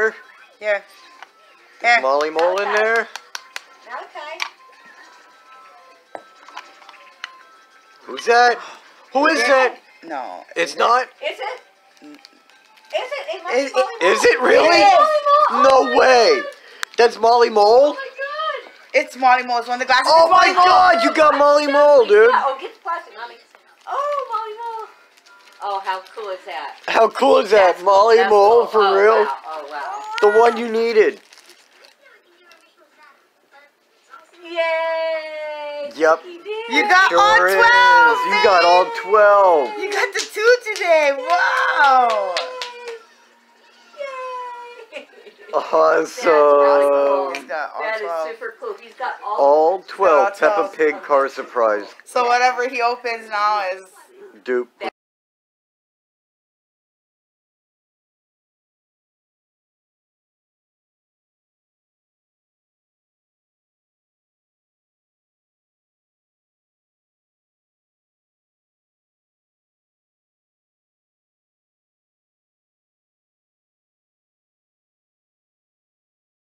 Here, Here. Here. Molly Mole in there. Okay. Who's that? Who is that? No. It's not. Is it? Mm. Is it? It must Is- be Molly Is it really? It is. Molly Mole. Oh no way. That's Molly Mole. Oh my god. It's Molly Mole's one of the glasses. Oh is my Molly Mole. God! You got Molly Mole, dude. Yeah, oh, get the plastic, mommy. Oh, Molly Mole. How cool is that? How cool is that, That's- Molly that's Mole cool. for oh, real? Wow. Oh wow. The one you needed. Yay! Yep. You got all Sure is. 12. You got all twelve. You got the two today. Wow. Yay! Awesome. He's got all That is 12. super cool. He's got all. All All twelve Peppa Pig car surprise. So whatever he opens now is Dupe. That